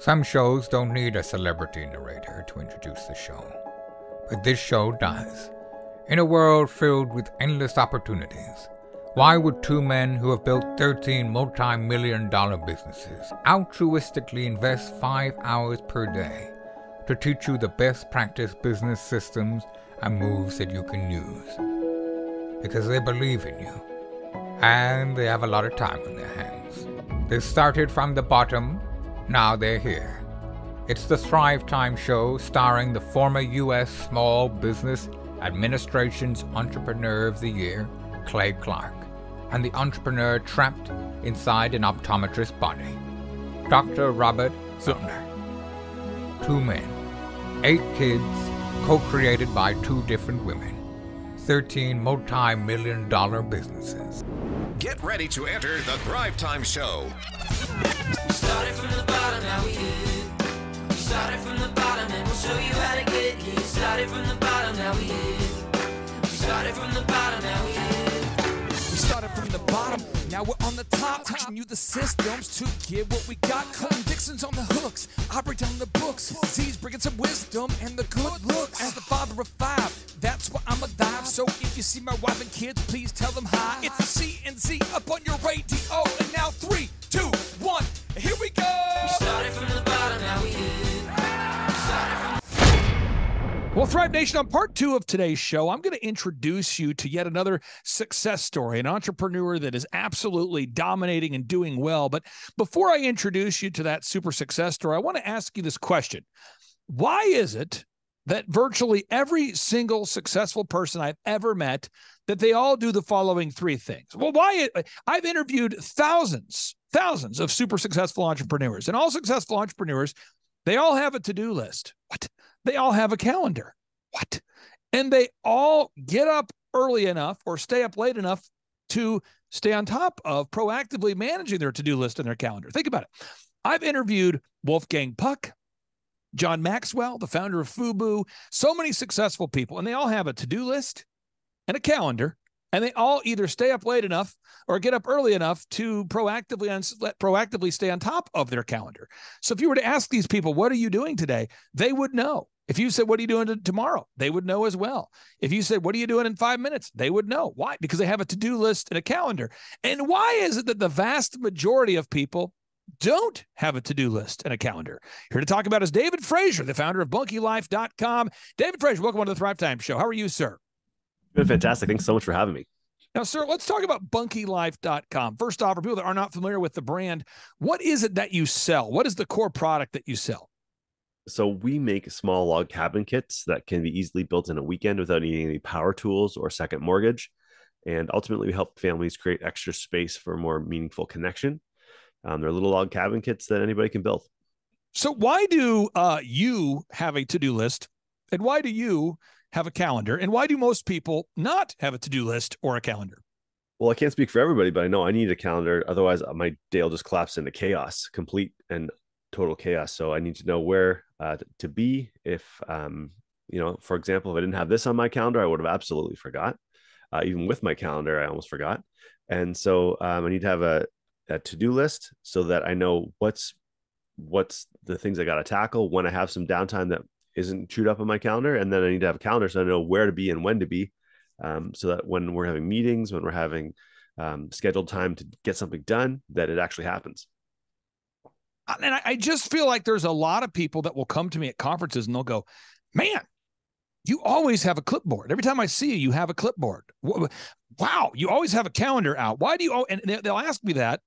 Some shows don't need a celebrity narrator to introduce the show, but this show does. In a world filled with endless opportunities, why would two men who have built 13 multi million dollar businesses altruistically invest five hours per day to teach you the best practice business systems and moves that you can use? Because they believe in you, and they have a lot of time on their hands. They started from the bottom now they're here. It's the Thrive Time show starring the former U.S. Small Business Administration's Entrepreneur of the Year, Clay Clark, and the entrepreneur trapped inside an optometrist's body, Dr. Robert Zoellner. Two men, eight kids, co created by two different women, 13 multi million dollar businesses. Get ready to enter the Thrive Time show. We started from the bottom, now we. We started from the bottom, and we'll show you how to get here. Started from the bottom, now we. We started from the bottom, now we. Now we're on the top, teaching you the systems to get what we got. Colton Dixon's on the hooks, I break down the books. Z's bringing some wisdom and the good looks. As the father of five, that's why I'm alive. So if you see my wife and kids, please tell them hi. It's the C and Z up on your radio, and now three, two, one, here we go. Well, Thrive Nation, on part two of today's show, I'm going to introduce you to yet another success story, an entrepreneur that is absolutely dominating and doing well. But before I introduce you to that super success story, I want to ask you this question Why is it that virtually every single successful person I've ever met that they all do the following three things? Well, why I've interviewed thousands, thousands of super successful entrepreneurs, and all successful entrepreneurs, they all have a to-do list. What? They all have a calendar. What? And they all get up early enough or stay up late enough to stay on top of proactively managing their to-do list and their calendar. Think about it. I've interviewed Wolfgang Puck, John Maxwell, the founder of Fubu, so many successful people, and they all have a to-do list and a calendar, and they all either stay up late enough or get up early enough to proactively and proactively stay on top of their calendar. So if you were to ask these people, "What are you doing today?" they would know. If you said, What are you doing tomorrow? They would know as well. If you said, What are you doing in five minutes? They would know. Why? Because they have a to do list and a calendar. And why is it that the vast majority of people don't have a to do list and a calendar? Here to talk about is David Frazier, the founder of bunkylife.com. David Frazier, welcome on to the Thrive Time Show. How are you, sir? Been fantastic. Thanks so much for having me. Now, sir, let's talk about bunkylife.com. First off, for people that are not familiar with the brand, what is it that you sell? What is the core product that you sell? So we make small log cabin kits that can be easily built in a weekend without needing any power tools or second mortgage. And ultimately, we help families create extra space for more meaningful connection. Um, they're little log cabin kits that anybody can build. So, why do uh, you have a to do list? And why do you have a calendar? And why do most people not have a to do list or a calendar? Well, I can't speak for everybody, but I know I need a calendar. Otherwise, my day will just collapse into chaos, complete and total chaos. So I need to know where uh, to be. If, um, you know, for example, if I didn't have this on my calendar, I would have absolutely forgot. Uh, even with my calendar, I almost forgot. And so um, I need to have a, a to-do list so that I know what's what's the things I got to tackle when I have some downtime that isn't chewed up on my calendar. And then I need to have a calendar so I know where to be and when to be. Um, so that when we're having meetings, when we're having um, scheduled time to get something done, that it actually happens and I, I just feel like there's a lot of people that will come to me at conferences and they'll go, man, you always have a clipboard. Every time I see you, you have a clipboard. Wow, you always have a calendar out. Why do you? And they'll ask me that,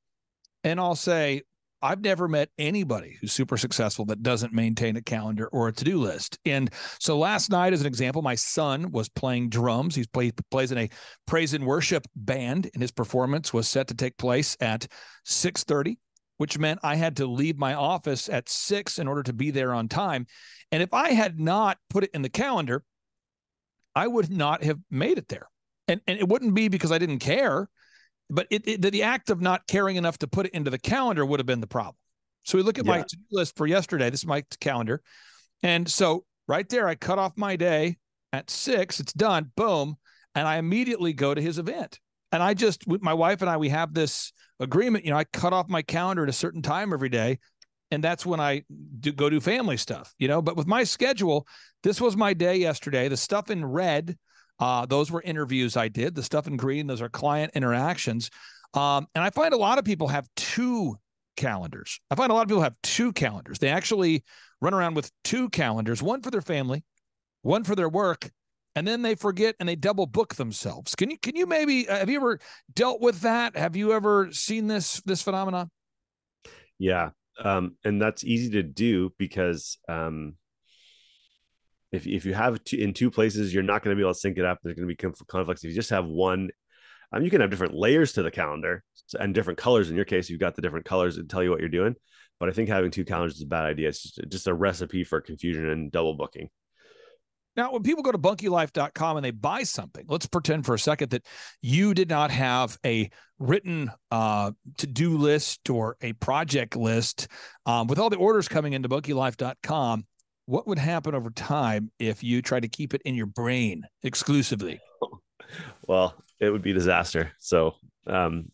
and I'll say, I've never met anybody who's super successful that doesn't maintain a calendar or a to-do list. And so last night, as an example, my son was playing drums. He's play, plays in a praise and worship band, and his performance was set to take place at 6:30 which meant I had to leave my office at six in order to be there on time. And if I had not put it in the calendar, I would not have made it there. And, and it wouldn't be because I didn't care, but it, it the act of not caring enough to put it into the calendar would have been the problem. So we look at yeah. my to-do list for yesterday. This is my calendar. And so right there, I cut off my day at six. It's done. Boom. And I immediately go to his event. And I just, my wife and I, we have this agreement. You know, I cut off my calendar at a certain time every day. and that's when I do go do family stuff, you know. But with my schedule, this was my day yesterday. The stuff in red, uh, those were interviews I did. The stuff in green, those are client interactions. Um, and I find a lot of people have two calendars. I find a lot of people have two calendars. They actually run around with two calendars, one for their family, one for their work, and then they forget and they double book themselves. Can you can you maybe uh, have you ever dealt with that? Have you ever seen this this phenomenon? Yeah, um, and that's easy to do because um, if if you have two, in two places, you're not going to be able to sync it up. There's going to be conflicts. If you just have one, um, you can have different layers to the calendar and different colors. In your case, you've got the different colors that tell you what you're doing. But I think having two calendars is a bad idea. It's just, just a recipe for confusion and double booking. Now, when people go to bunkylife.com and they buy something, let's pretend for a second that you did not have a written uh, to do list or a project list. Um, with all the orders coming into bunkylife.com, what would happen over time if you tried to keep it in your brain exclusively? Well, it would be disaster. So, um,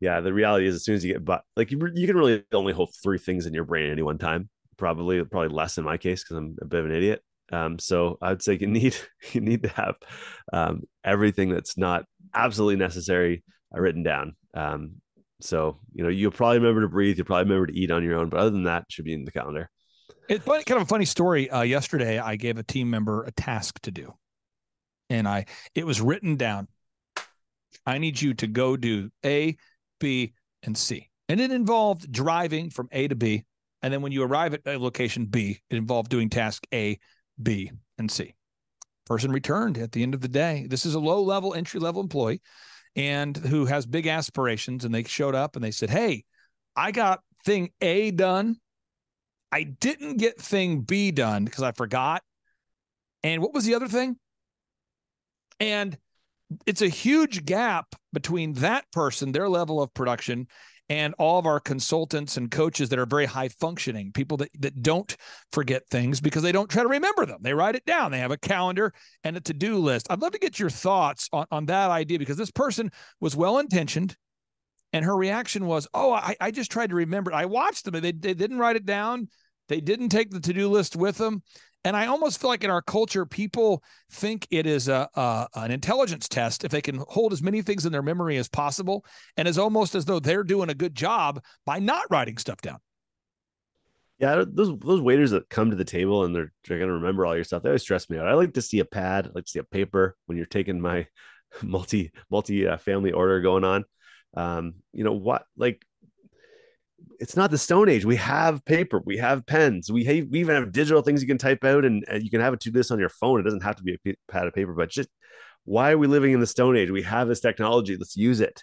yeah, the reality is as soon as you get, but like you, you can really only hold three things in your brain at any one time. Probably, probably less in my case because I'm a bit of an idiot. Um, so I'd say you need you need to have um, everything that's not absolutely necessary uh, written down. Um, so you know you'll probably remember to breathe. You'll probably remember to eat on your own, but other than that, should be in the calendar. It's funny, kind of a funny story. Uh, yesterday, I gave a team member a task to do, and I it was written down. I need you to go do A, B, and C, and it involved driving from A to B, and then when you arrive at location B, it involved doing task A, B, and C. Person returned at the end of the day. This is a low level, entry level employee and who has big aspirations. And they showed up and they said, Hey, I got thing A done. I didn't get thing B done because I forgot. And what was the other thing? And it's a huge gap between that person, their level of production, and all of our consultants and coaches that are very high functioning people that, that don't forget things because they don't try to remember them. They write it down. They have a calendar and a to-do list. I'd love to get your thoughts on, on that idea because this person was well intentioned and her reaction was oh I, I just tried to remember. I watched them they, they didn't write it down. They didn't take the to-do list with them and I almost feel like in our culture, people think it is a, a, an intelligence test if they can hold as many things in their memory as possible, and it's almost as though they're doing a good job by not writing stuff down. Yeah, those those waiters that come to the table and they're, they're gonna remember all your stuff. They always stress me out. I like to see a pad, I like to see a paper when you're taking my multi multi uh, family order going on. Um, you know what? Like it's not the stone age we have paper we have pens we, have, we even have digital things you can type out and, you can have a to this on your phone it doesn't have to be a pad of paper but just why are we living in the stone age we have this technology let's use it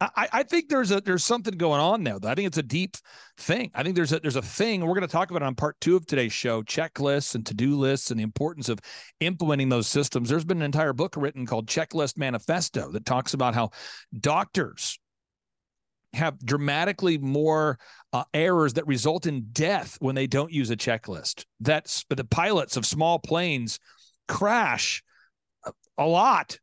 I, I think there's a there's something going on there. I think it's a deep thing. I think there's a there's a thing. We're going to talk about it on part two of today's show: checklists and to do lists and the importance of implementing those systems. There's been an entire book written called Checklist Manifesto that talks about how doctors have dramatically more uh, errors that result in death when they don't use a checklist. That's the pilots of small planes crash a lot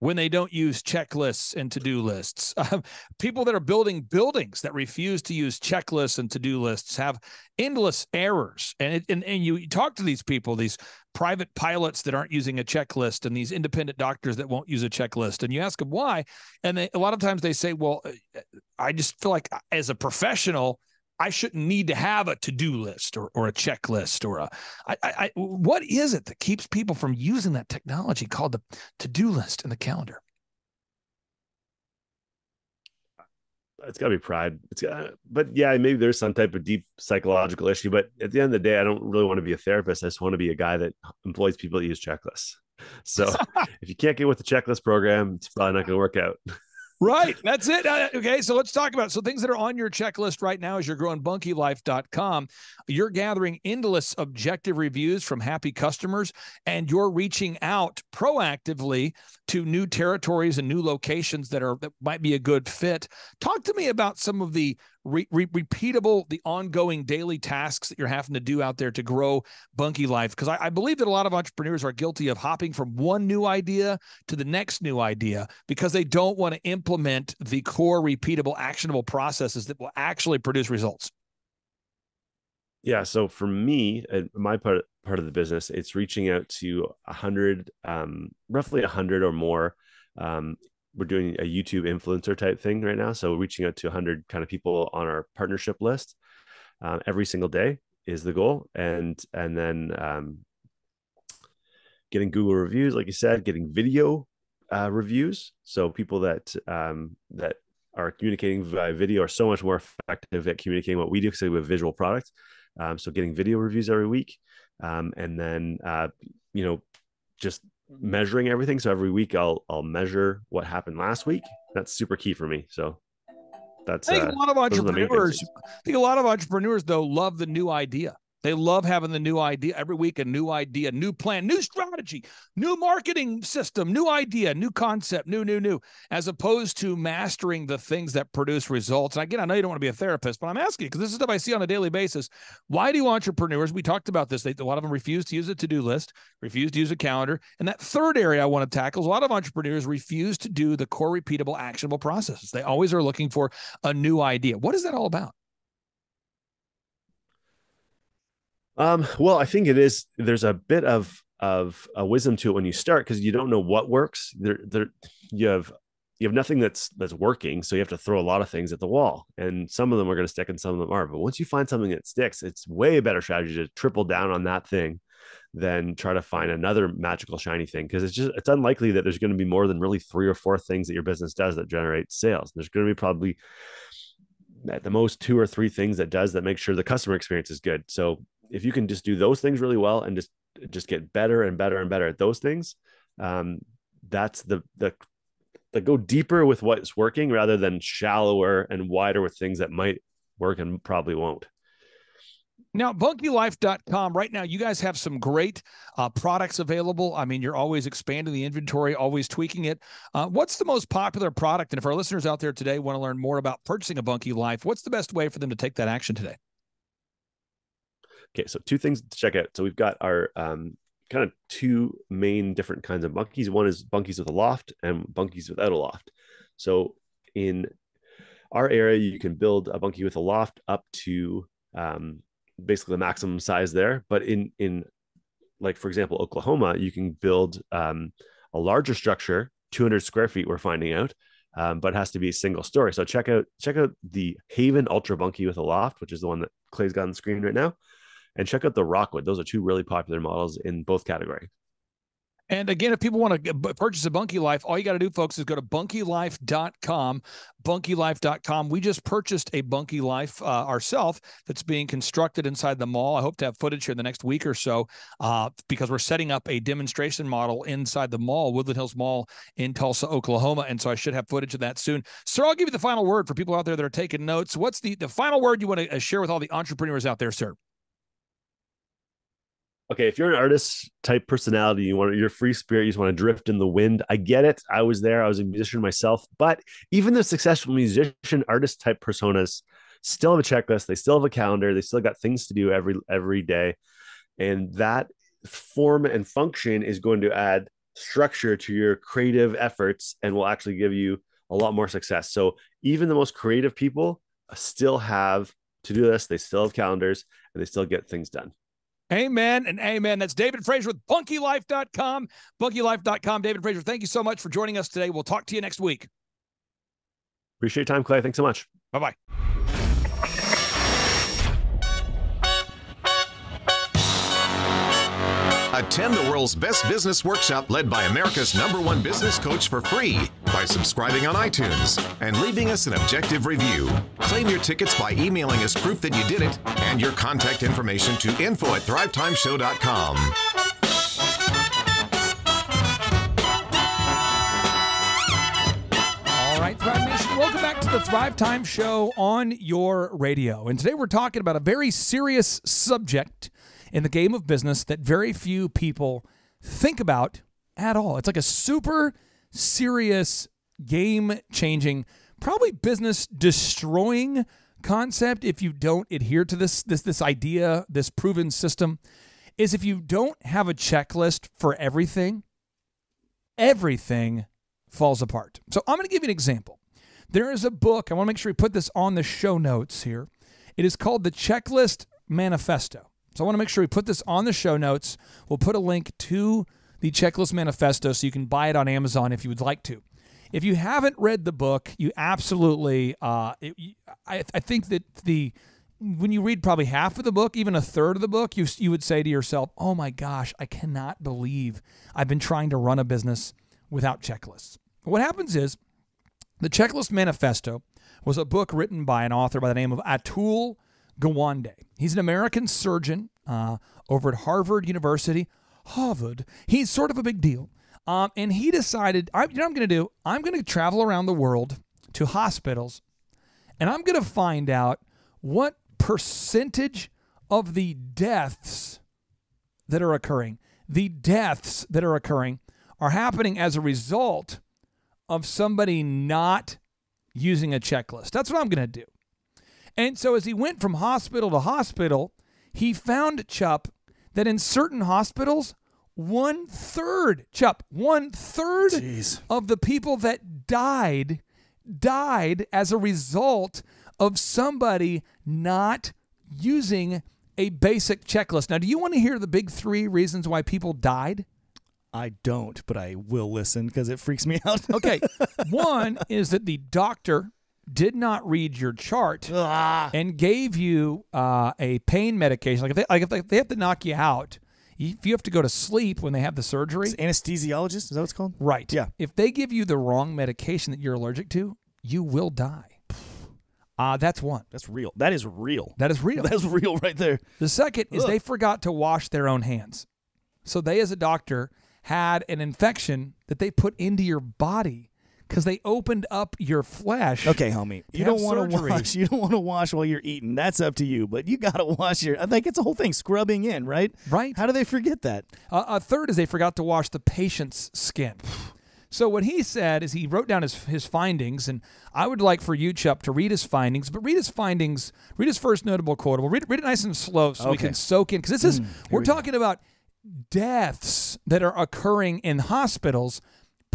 when they don't use checklists and to-do lists. Uh, people that are building buildings that refuse to use checklists and to-do lists have endless errors. And it, and, and you talk to these people, these private pilots that aren't using a checklist and these independent doctors that won't use a checklist and you ask them why and they, a lot of times they say well uh, i just feel like uh, as a professional I shouldn't need to have a to-do list or, or a checklist or a I, I, what is it that keeps people from using that technology called the to-do list in the calendar? It's got to be pride. It's got, but yeah, maybe there's some type of deep psychological issue. But at the end of the day, I don't really want to be a therapist. I just want to be a guy that employs people that use checklists. So if you can't get with the checklist program, it's probably not going to work out. Right. That's it. Uh, okay. So let's talk about so things that are on your checklist right now as you're growing bunkylife.com. You're gathering endless objective reviews from happy customers and you're reaching out proactively to new territories and new locations that are that might be a good fit. Talk to me about some of the re- re- repeatable, the ongoing daily tasks that you're having to do out there to grow Bunky Life? Because I, I believe that a lot of entrepreneurs are guilty of hopping from one new idea to the next new idea because they don't want to implement the core, repeatable, actionable processes that will actually produce results. Yeah. So for me, uh, my part part of the business, it's reaching out to a hundred, um, roughly a hundred or more. Um, we're doing a YouTube influencer type thing right now. So reaching out to a hundred kind of people on our partnership list um, every single day is the goal, and and then um, getting Google reviews, like you said, getting video uh, reviews. So people that um, that are communicating via video are so much more effective at communicating what we do because we have visual products. Um, so getting video reviews every week, um, and then uh, you know just measuring everything. So every week I'll I'll measure what happened last week. That's super key for me. So that's I think uh, a lot of those are the main entrepreneurs. I think a lot of entrepreneurs though love the new idea. They love having the new idea every week, a new idea, new plan, new strategy, new marketing system, new idea, new concept, new, new, new, as opposed to mastering the things that produce results. And again, I know you don't want to be a therapist, but I'm asking because this is stuff I see on a daily basis. Why do entrepreneurs, we talked about this, they, a lot of them refuse to use a to do list, refuse to use a calendar. And that third area I want to tackle is a lot of entrepreneurs refuse to do the core repeatable, actionable processes. They always are looking for a new idea. What is that all about? Um, well, I think it is. There's a bit of of a wisdom to it when you start because you don't know what works. There, there, you have you have nothing that's that's working, so you have to throw a lot of things at the wall, and some of them are going to stick, and some of them aren't. But once you find something that sticks, it's way a better strategy to triple down on that thing than try to find another magical shiny thing because it's just it's unlikely that there's going to be more than really three or four things that your business does that generate sales. There's going to be probably at the most two or three things that does that make sure the customer experience is good. So if you can just do those things really well and just just get better and better and better at those things, um, that's the the go deeper with what's working rather than shallower and wider with things that might work and probably won't. Now, bunkylife.com, right now, you guys have some great uh, products available. I mean, you're always expanding the inventory, always tweaking it. Uh, what's the most popular product? And if our listeners out there today want to learn more about purchasing a Bunky Life, what's the best way for them to take that action today? Okay, so two things to check out. So we've got our um, kind of two main different kinds of bunkies. One is bunkies with a loft and bunkies without a loft. So in our area, you can build a bunkie with a loft up to um, basically the maximum size there. But in in like for example, Oklahoma, you can build um, a larger structure, 200 square feet. We're finding out. Um, but it has to be a single story. So check out check out the Haven Ultra Bunkie with a loft, which is the one that Clay's got on the screen right now and check out the Rockwood. Those are two really popular models in both categories. And again, if people want to purchase a Bunky Life, all you got to do, folks, is go to bunkylife.com. Bunkylife.com. We just purchased a Bunky Life uh, ourselves that's being constructed inside the mall. I hope to have footage here in the next week or so uh, because we're setting up a demonstration model inside the mall, Woodland Hills Mall in Tulsa, Oklahoma. And so I should have footage of that soon. Sir, I'll give you the final word for people out there that are taking notes. What's the, the final word you want to share with all the entrepreneurs out there, sir? Okay, if you're an artist type personality, you want your free spirit, you just want to drift in the wind. I get it. I was there. I was a musician myself, but even the successful musician artist type personas still have a checklist. They still have a calendar. They still got things to do every every day, and that form and function is going to add structure to your creative efforts and will actually give you a lot more success. So even the most creative people still have to do this. They still have calendars and they still get things done. Amen and amen. That's David Fraser with bunkylife.com. Bunkylife.com. David Fraser, thank you so much for joining us today. We'll talk to you next week. Appreciate your time, Clay. Thanks so much. Bye bye. Attend the world's best business workshop led by America's number one business coach for free by subscribing on iTunes and leaving us an objective review. Claim your tickets by emailing us proof that you did it and your contact information to info at thrivetimeshow.com. All right, Thrive Nation, welcome back to the Thrive Time Show on your radio. And today we're talking about a very serious subject in the game of business that very few people think about at all. It's like a super serious, game changing, probably business destroying concept if you don't adhere to this this this idea, this proven system is if you don't have a checklist for everything, everything falls apart. So I'm going to give you an example. There is a book, I want to make sure we put this on the show notes here. It is called The Checklist Manifesto. So I want to make sure we put this on the show notes. We'll put a link to the Checklist Manifesto so you can buy it on Amazon if you would like to. If you haven't read the book, you absolutely, uh, it, I, I think that the when you read probably half of the book, even a third of the book, you you would say to yourself, "Oh my gosh, I cannot believe I've been trying to run a business without checklists." What happens is the Checklist Manifesto was a book written by an author by the name of Atul Gawande. He's an American surgeon uh, over at Harvard University. Harvard. He's sort of a big deal. Um, and he decided, I, you know what I'm going to do? I'm going to travel around the world to hospitals and I'm going to find out what percentage of the deaths that are occurring, the deaths that are occurring, are happening as a result of somebody not using a checklist. That's what I'm going to do. And so as he went from hospital to hospital, he found Chup that in certain hospitals, one third, Chup, one third Jeez. of the people that died died as a result of somebody not using a basic checklist. Now, do you want to hear the big three reasons why people died? I don't, but I will listen because it freaks me out. Okay. One is that the doctor did not read your chart Ah. and gave you uh, a pain medication. Like if they, like if they, they have to knock you out, if you have to go to sleep when they have the surgery, Anesthesiologist, is that what it's called? right? Yeah. If they give you the wrong medication that you're allergic to, you will die. Uh, that's one. That's real. That is real. That is real. That's real right there. The second is they forgot to wash their own hands. So they, as a doctor, had an infection that they put into your body because they opened up your flesh. Okay, homie. You don't want to wash. You don't want to wash while you're eating. That's up to you. But you gotta wash your. I think it's a whole thing. Scrubbing in, right? Right. How do they forget that? Uh, a third is they forgot to wash the patient's skin. So what he said is he wrote down his his findings, and I would like for you, Chup, to read his findings. But read his findings. Read his first notable quotable. Read, read it nice and slow so we can soak in. Because this is we're we go. talking about deaths that are occurring in hospitals.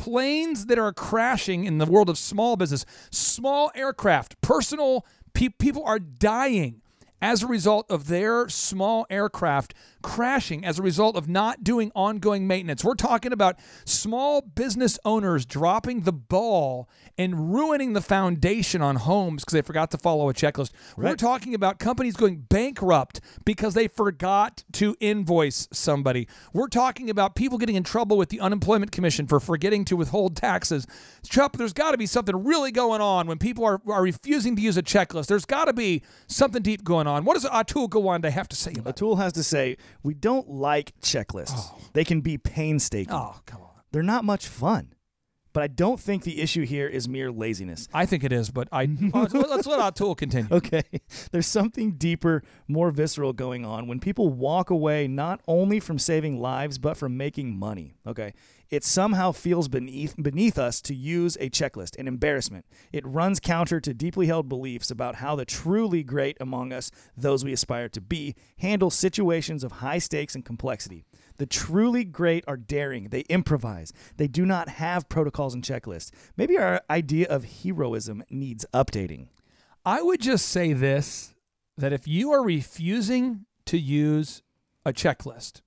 Planes that are crashing in the world of small business, small aircraft, personal pe- people are dying as a result of their small aircraft crashing as a result of not doing ongoing maintenance. We're talking about small business owners dropping the ball and ruining the foundation on homes because they forgot to follow a checklist. We're talking about companies going bankrupt because they forgot to invoice somebody. We're talking about people getting in trouble with the unemployment commission for forgetting to withhold taxes. Chup, there's got to be something really going on when people are, are refusing to use a checklist. There's got to be something deep going on. What does Atul Gawande have to say about it? Atul has to say we don't like checklists. Oh. They can be painstaking. Oh, come on. They're not much fun. But I don't think the issue here is mere laziness. I think it is, but I let's let's let Atul continue. Okay. There's something deeper, more visceral going on when people walk away not only from saving lives but from making money. Okay. It somehow feels beneath beneath us to use a checklist, an embarrassment. It runs counter to deeply held beliefs about how the truly great among us, those we aspire to be, handle situations of high stakes and complexity. The truly great are daring. They improvise. They do not have protocols and checklists. Maybe our idea of heroism needs updating. I would just say this that if you are refusing to use a checklist,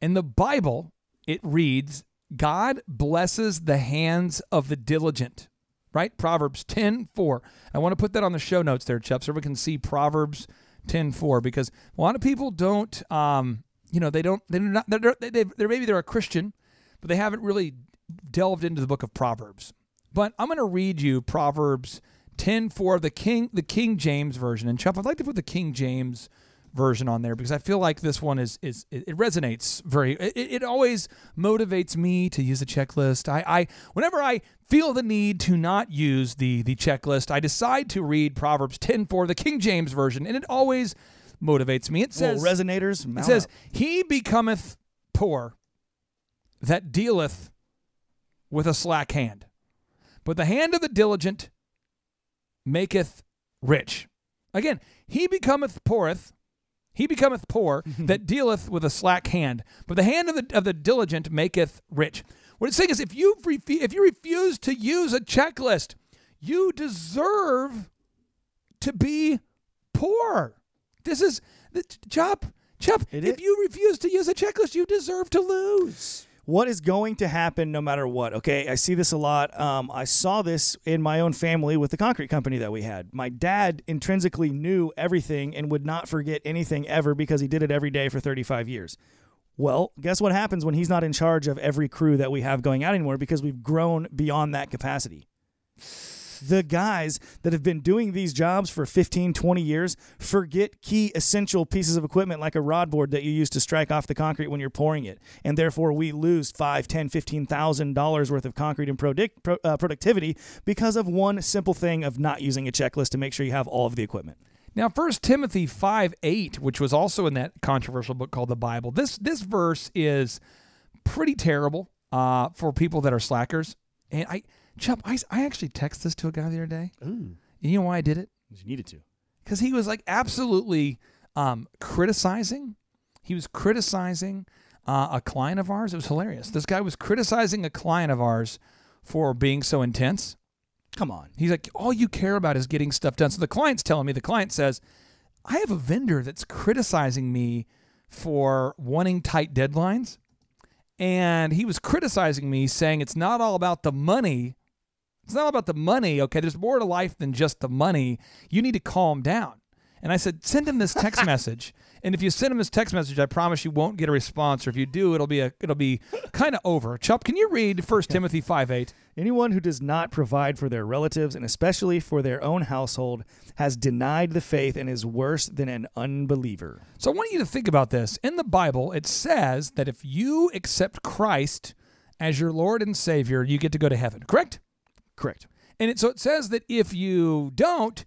in the Bible, it reads, God blesses the hands of the diligent. Right? Proverbs 10 4. I want to put that on the show notes there, Chup, so we can see Proverbs 10 4 because a lot of people don't, um, you know, they don't, they're not, they're, they, they, they're maybe they're a Christian, but they haven't really delved into the book of Proverbs. But I'm going to read you Proverbs 10 4, the King, the King James version. And Chup, I'd like to put the King James version on there because I feel like this one is is it resonates very it, it always motivates me to use a checklist. I, I whenever I feel the need to not use the the checklist, I decide to read Proverbs 10 4, the King James version, and it always motivates me. It says well, resonators. it says, up. He becometh poor that dealeth with a slack hand, but the hand of the diligent maketh rich. Again, he becometh pooreth, he becometh poor that dealeth with a slack hand, but the hand of the of the diligent maketh rich. What it's saying is, if you refu- if you refuse to use a checklist, you deserve to be poor. This is the Chop. Chop. It if is- you refuse to use a checklist, you deserve to lose. what is going to happen no matter what okay i see this a lot um, i saw this in my own family with the concrete company that we had my dad intrinsically knew everything and would not forget anything ever because he did it every day for 35 years well guess what happens when he's not in charge of every crew that we have going out anymore because we've grown beyond that capacity the guys that have been doing these jobs for 15 20 years forget key essential pieces of equipment like a rod board that you use to strike off the concrete when you're pouring it and therefore we lose 5 10 15000 dollars worth of concrete and prodic- pro, uh, productivity because of one simple thing of not using a checklist to make sure you have all of the equipment Now, First Timothy five eight, which was also in that controversial book called the Bible, this this verse is pretty terrible uh, for people that are slackers. And I, Chup, I, I actually texted this to a guy the other day. And you know why I did it? Because you needed to Because he was like absolutely um, criticizing. He was criticizing uh, a client of ours. It was hilarious. This guy was criticizing a client of ours for being so intense. come on He's like, all you care about is getting stuff done. So the client's telling me, the client says, I have a vendor that's criticizing me for wanting tight deadlines. And he was criticizing me, saying it's not all about the money. It's not all about the money. Okay, there's more to life than just the money. You need to calm down. And I said, send him this text message. And if you send him this text message, I promise you won't get a response. Or if you do, it'll be a it'll be kind of over. Chup, can you read 1 Timothy 5 8? Anyone who does not provide for their relatives and especially for their own household has denied the faith and is worse than an unbeliever. So I want you to think about this. In the Bible, it says that if you accept Christ as your Lord and Savior, you get to go to heaven, correct? Correct. And it, so it says that if you don't,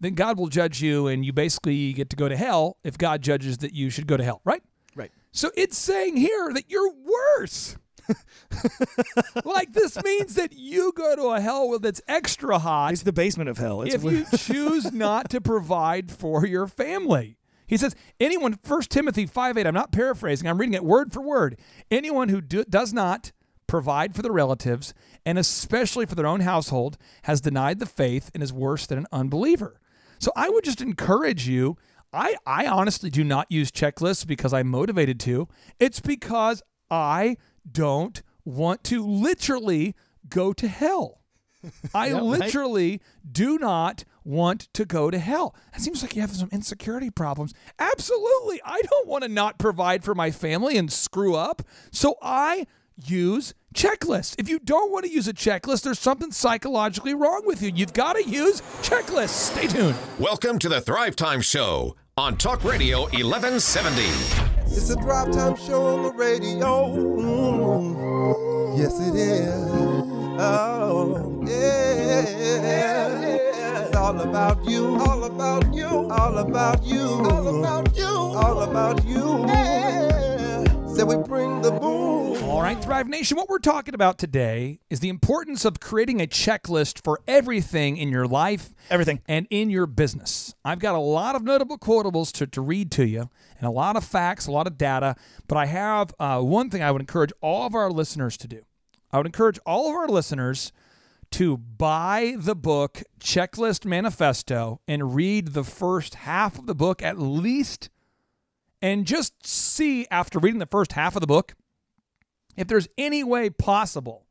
then God will judge you and you basically get to go to hell if God judges that you should go to hell, right? Right. So it's saying here that you're worse. like this means that you go to a hell that's extra hot It's the basement of hell. It's if you choose not to provide for your family. He says, anyone, 1 Timothy 5 8, I'm not paraphrasing, I'm reading it word for word. Anyone who do, does not provide for the relatives, and especially for their own household, has denied the faith and is worse than an unbeliever. So I would just encourage you. I, I honestly do not use checklists because I'm motivated to. It's because I don't want to literally go to hell. I Yeah, right. literally do not want to go to hell. It seems like you have some insecurity problems. Absolutely. I don't want to not provide for my family and screw up. So I use checklists. If you don't want to use a checklist, there's something psychologically wrong with you. You've got to use checklists. Stay tuned. Welcome to the Thrive Time Show on Talk Radio 1170. It's a Thrive Time show on the radio. Mm. Yes, it is. Oh, yeah. It's all about you. All about you. All about you. All about you. All about you. Yeah. So we bring the boom. All right, Thrive Nation, what we're talking about today is the importance of creating a checklist for everything in your life, Everything. and in your business. I've got a lot of notable quotables to, to read to you and a lot of facts, a lot of data, but I have uh, one thing I would encourage all of our listeners to do. I would encourage all of our listeners to buy the book Checklist Manifesto and read the first half of the book at least and just see after reading the first half of the book if there's any way possible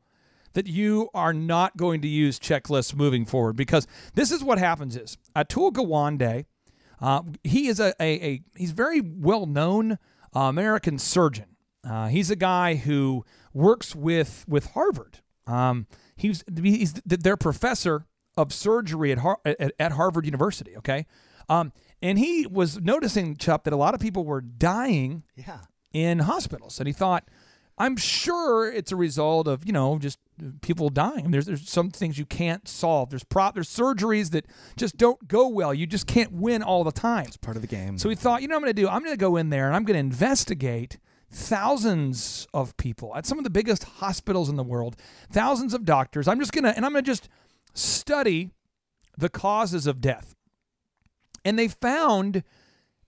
that you are not going to use checklists moving forward. Because this is what happens is atul gawande uh, he is a, a, a he's very well known uh, american surgeon. Uh, he's a guy who works with with harvard. Um, he's he's their professor of surgery at, Har- at, at harvard university okay? Um, and he was noticing chup that a lot of people were dying Yeah. in hospitals. And he thought, I'm sure it's a result of, you know, just uh, people dying. There's, there's some things you can't solve. There's prop, there's surgeries that just don't go well. You just can't win all the time. It's part of the game. So he thought, you know what I'm going to do? I'm going to go in there and I'm going to investigate thousands of people at some of the biggest hospitals in the world, thousands of doctors. I'm just going to, and I'm going to just study the causes of death. And they found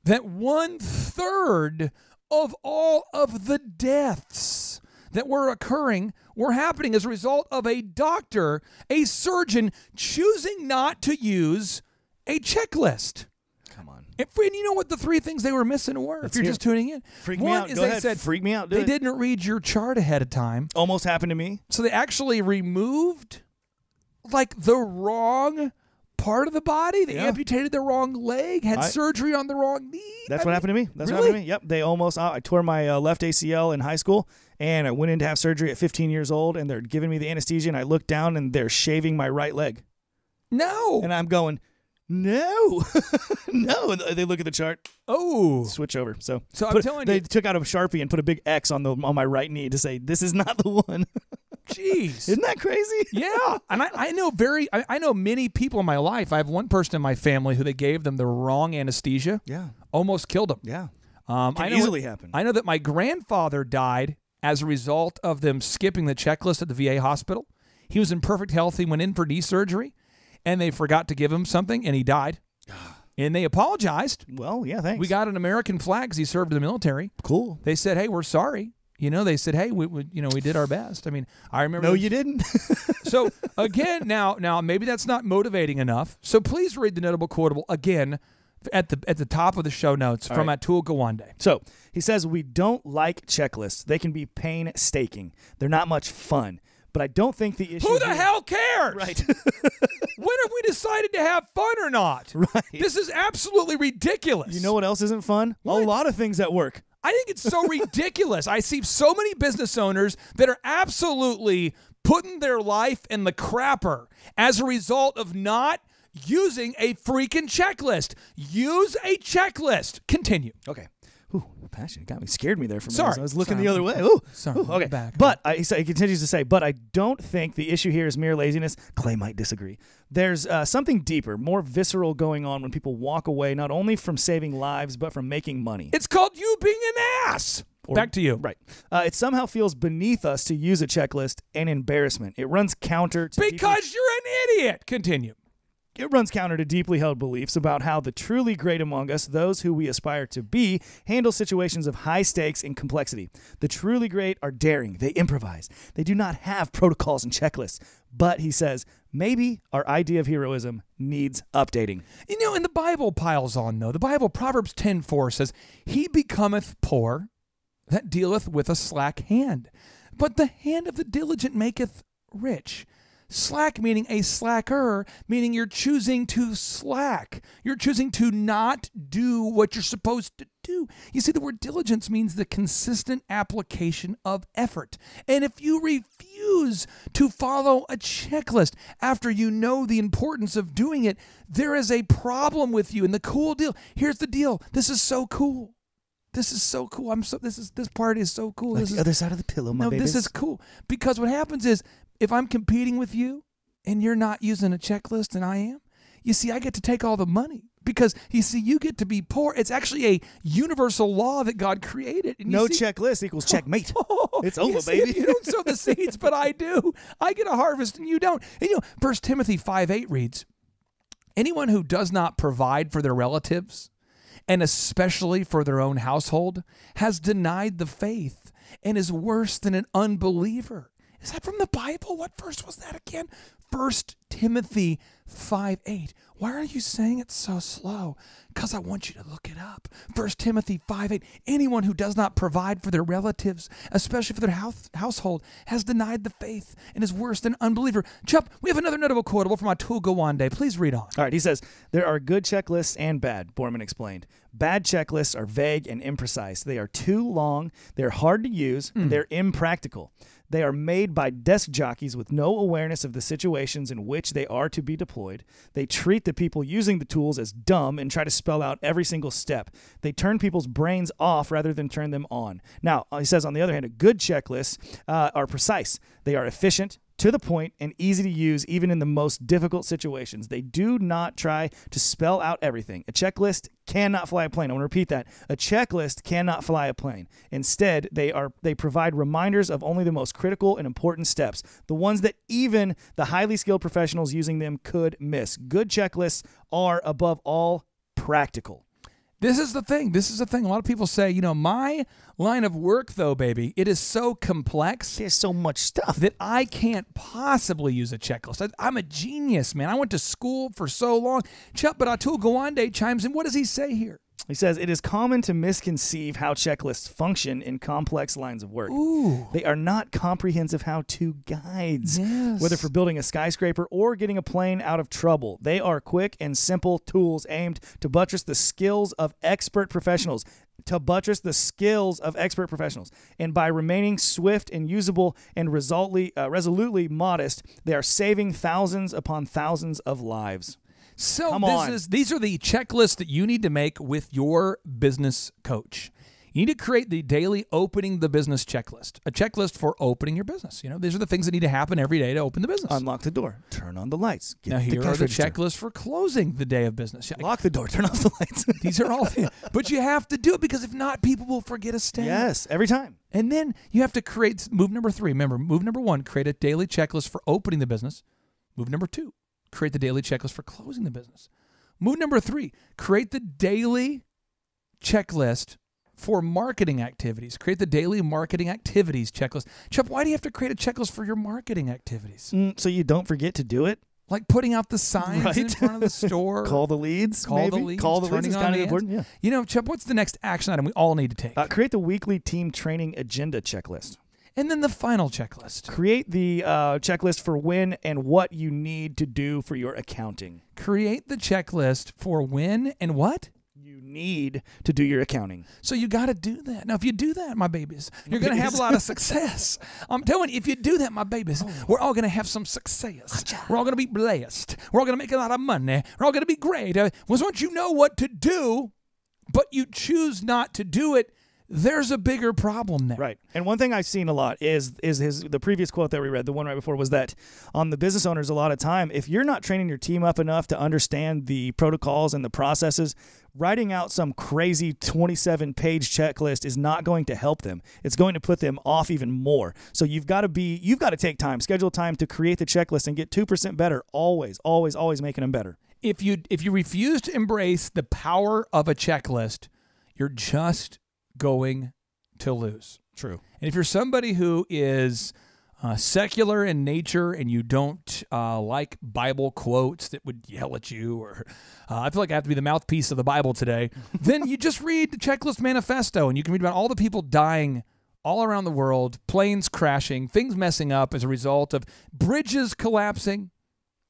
that one third of all of the deaths that were occurring were happening as a result of a doctor, a surgeon choosing not to use a checklist. Come on. And, you know what the three things they were missing were? Let's if you're just tuning in, Freak me one out. is Go they ahead. said Freak me out. Do they it. didn't read your chart ahead of time, Almost happened to me. so they actually removed like the wrong part of the body. They Yeah. amputated the wrong leg, had I- surgery on the wrong knee. That's I what mean, happened to me. That's what happened to me. Yep. They almost. I tore my uh, left ACL in high school, and I went in to have surgery at 15 years old, and they're giving me the anesthesia, and I look down, and they're shaving my right leg, No. and I'm going, no, no. And they look at the chart, oh. switch over. So, So I'm put- telling they you- took out a sharpie and put a big X on the on my right knee to say this is not the one. Jeez. Isn't that crazy? yeah, and I, I know very I, I know many people in my life. I have one person in my family who they gave them the wrong anesthesia, Yeah. almost killed them. Yeah. Um, Can I know easily happen. I know that my grandfather died as a result of them skipping the checklist at the VA hospital. He was in perfect health. He went in for knee surgery, and they forgot to give him something, and he died. Ah. And they apologized. Well, yeah. Thanks. We got an American flag because he served in the military. cool. They said, "Hey, we're sorry." You know, they said, "Hey, we, we you know we did our best." I mean, I remember. No, you didn't. so again, now now maybe that's not motivating enough. So please read the notable quotable again at the at the top of the show notes from right. Atul Gawande. So he says, We don't like checklists. They can be painstaking. They're not much fun. But I don't think the issue. Who the here- hell cares? Right. when have we decided to have fun or not? Right. This is absolutely ridiculous. you know what else isn't fun? What? A lot of things at work. I think it's so ridiculous. I see so many business owners that are absolutely putting their life in the crapper as a result of not using a freaking checklist. Use a checklist. Continue. Okay. Ooh, passion got me, scared me there for a minute. Sorry. I was looking Sorry. the other way. Ooh, Sorry. ooh, okay. Back. But I, so he continues to say, but I don't think the issue here is mere laziness. Clay might disagree. There's uh, something deeper, more visceral going on when people walk away, not only from saving lives, but from making money. It's called you being an ass. Back to you. Right. Uh, it somehow feels beneath us to use a checklist and embarrassment. It runs counter to Because you're an idiot. Continue. It runs counter to deeply held beliefs about how the truly great among us, those who we aspire to be, handle situations of high stakes and complexity. The truly great are daring, they improvise, they do not have protocols and checklists. But, he says, maybe our idea of heroism needs updating. You know, and the Bible piles on, though. The Bible, Proverbs ten four says, He becometh poor that dealeth with a slack hand, but the hand of the diligent maketh rich. Slack meaning a slacker, meaning you're choosing to slack. You're choosing to not do what you're supposed to do. You see, the word diligence means the consistent application of effort. And if you refuse to follow a checklist after you know the importance of doing it, there is a problem with you. And the cool deal here's the deal this is so cool. This is so cool. I'm so this is this part is so cool. Like this the is other side of the pillow, my no, babies. this is cool because what happens is if I'm competing with you and you're not using a checklist and I am, you see, I get to take all the money because you see, you get to be poor. It's actually a universal law that God created. And you no see- checklist equals checkmate. It's over, see, baby. You don't sow the seeds, but I do. I get a harvest and you don't. And you know, First Timothy five eight reads, "Anyone who does not provide for their relatives, and especially for their own household, has denied the faith and is worse than an unbeliever." Is that from the Bible? What verse was that again? First Timothy 5 8. Why are you saying it so slow? Because I want you to look it up. First Timothy 5 8. Anyone who does not provide for their relatives, especially for their house, household, has denied the faith and is worse than unbeliever. Chup, we have another notable quotable from Atul Gawande. Please read on. All right, he says there are good checklists and bad. Boorman explained. Bad checklists are vague and imprecise. They are too long. They're hard to use. And hmm. they're impractical. They are made by desk jockeys with no awareness of the situations in which they are to be deployed. They treat the people using the tools as dumb and try to spell out every single step. They turn people's brains off rather than turn them on. Now, he says, on the other hand, a good checklist uh, are precise. They are efficient, to the point and easy to use even in the most difficult situations. They do not try to spell out everything. A checklist cannot fly a plane. I want to repeat that. A checklist cannot fly a plane. Instead, they are they provide reminders of only the most critical and important steps, the ones that even the highly skilled professionals using them could miss. Good checklists are above all practical. This is the thing. This is the thing. A lot of people say, you know, my line of work, though, baby, it is so complex There's so much stuff. that I can't possibly use a checklist. I, am a genius, man. I went to school for so long. Chuck, but Atul Gawande chimes in. What does he say here? He says it is common to misconceive how checklists function in complex lines of work. They are not comprehensive how to guides, Yes. whether for building a skyscraper or getting a plane out of trouble. They are quick and simple tools aimed to buttress the skills of expert professionals. To buttress the skills of expert professionals. And by remaining swift and usable and resolutely, uh, resolutely modest, they are saving thousands upon thousands of lives. So Come this on. is these are the checklists that you need to make with your business coach. You need to create the daily opening the business checklist, a checklist for opening your business. You know, these are the things that need to happen every day to open the business. Unlock the door, turn on the lights. Get now the here are the checklists for closing the day of business. Lock the door, turn off the lights. These are all, but you have to do it because if not, people will forget a step. yes, every time. And then you have to create move number three. Remember, move number one, create a daily checklist for opening the business. Move number two, create the daily checklist for closing the business. Move number three, create the daily checklist for marketing activities. Create the daily marketing activities checklist. Chuck, why do you have to create a checklist for your marketing activities? Mm, so you don't forget to do it. Like putting out the signs in front of the store. Call the leads. Call maybe. the leads. Call the leads is kind of important. Yeah. You know, Chuck, what's the next action item we all need to take? Uh, create the weekly team training agenda checklist. And then the final checklist. Create the uh, checklist for when and what you need to do for your accounting. Create the checklist for when and what? You need to do your accounting. So you got to do that. Now, if you do that, my babies, you're going to have a lot of success. I'm telling you, if you do that, my babies, we're all going to have some success. We're all going to be blessed. We're all going to make a lot of money. We're all going to be great. Uh, once you know what to do, but you choose not to do it, there's a bigger problem there. Right. And one thing I've seen a lot is is his the previous quote that we read, the one right before, was that on the business owners a lot of time, if you're not training your team up enough to understand the protocols and the processes, writing out some crazy 27 page checklist is not going to help them. It's going to put them off even more. So you've got to be you've got to take time, schedule time to create the checklist and get 2% better always, always, always making them better. if you if you refuse to embrace the power of a checklist, you're just going to lose. True. And if you're somebody who is uh, secular in nature and you don't uh, like Bible quotes that would yell at you, or uh, I feel like I have to be the mouthpiece of the Bible today, then you just read the Checklist Manifesto and you can read about all the people dying all around the world, planes crashing, things messing up as a result of bridges collapsing,